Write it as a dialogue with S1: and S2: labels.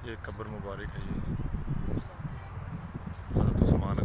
S1: ये कब्र मुबारक है ये। हज़रत तो उस्मान